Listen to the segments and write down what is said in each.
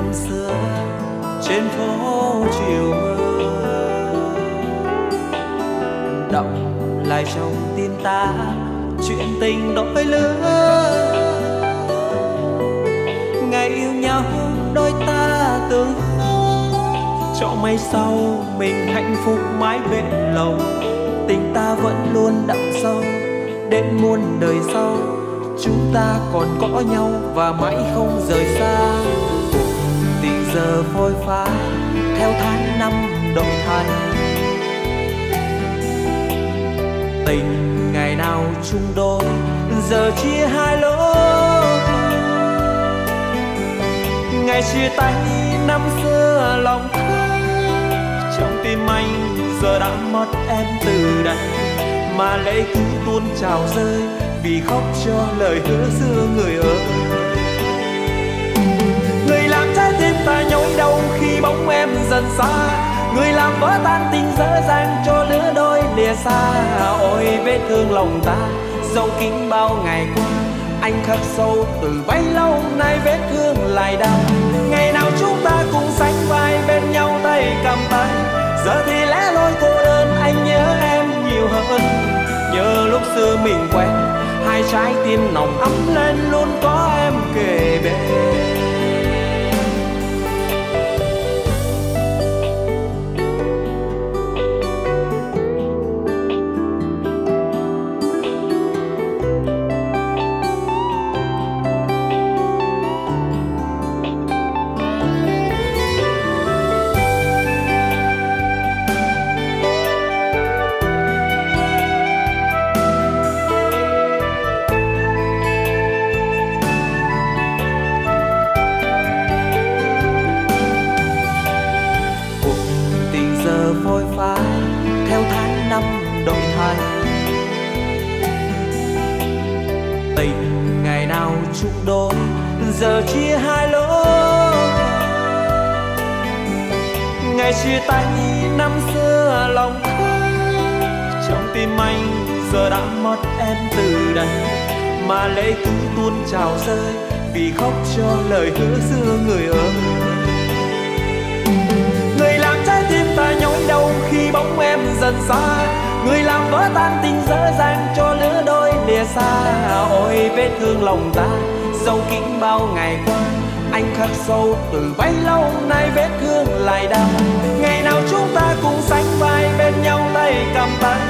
năm xưa trên phố chiều mưa. Động lại trong tim ta chuyện tình đôi lứa. Ngày yêu nhau đôi ta tương cho mai sau mình hạnh phúc mãi bên lòng tình ta vẫn luôn đậm sâu đến muôn đời sau. Chúng ta còn có nhau và mãi không rời xa giờ phôi phai theo tháng năm đổi thay tình ngày nào chung đôi, giờ chia hai lối ngày chia tay năm xưa lòng thơ trong tim anh giờ đã mất em từ đây mà lệ cứ tuôn trào rơi vì khóc cho lời hứa xưa người dần xa. Người làm vỡ tan tình dở dang cho lứa đôi lìa xa. Ôi, vết thương lòng ta dấu kín bao ngày qua. Anh khắc sâu từ bấy lâu, nay vết thương lại đau. Ngày nào chúng ta cùng sánh vai, bên nhau tay cầm tay. Giờ thì lẽ loi cô đơn, anh nhớ em nhiều hơn. Nhớ lúc xưa mình quen, hai trái tim nồng ấm lên, luôn có em kề bên. Ai theo tháng năm đổi thay tình ngày nào chung đôi, giờ chia hai lối. Ngày chia tay năm xưa lòng khóc trong tim anh giờ đã mất em từ đây. Mà lệ cứ tuôn trào rơi vì khóc cho lời hứa xưa người ơi em xa. Người làm vỡ tan tình dở dang cho lứa đôi lìa xa. Ôi, vết thương lòng ta sâu kín bao ngày qua. Anh khắc sâu từ bấy lâu, nay vết thương lại đau. Ngày nào chúng ta cùng sánh vai, bên nhau tay cầm tay.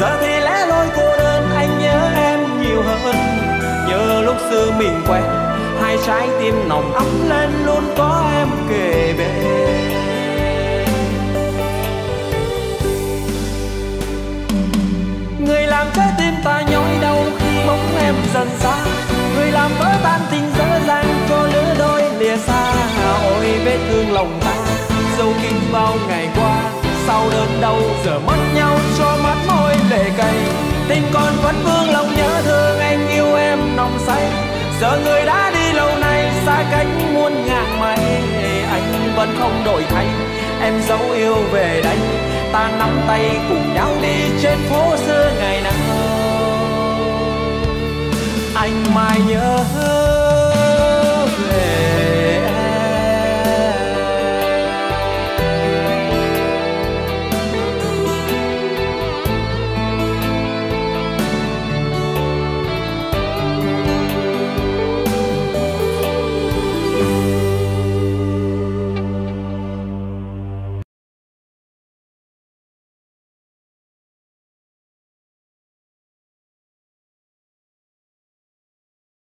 Giờ thì lẽ loi cô đơn, anh nhớ em nhiều hơn. Nhớ lúc xưa mình quen, hai trái tim nồng ấm lên, luôn có em kề bên. Tan tình dở dang cho lứa đôi lìa xa. Ôi vết thương lòng ta dâu kín bao ngày qua. Sau đớn đau, giờ mất nhau cho mắt môi lệ cay. Tình còn vẫn vương lòng nhớ thương anh yêu em nồng say. Giờ người đã đi lâu nay, xa cách muôn ngàn mây. Anh vẫn không đổi thay, em dấu yêu về đây. Ta nắm tay cùng nhau đi trên phố xưa ngày nào. Anh mãi nhớ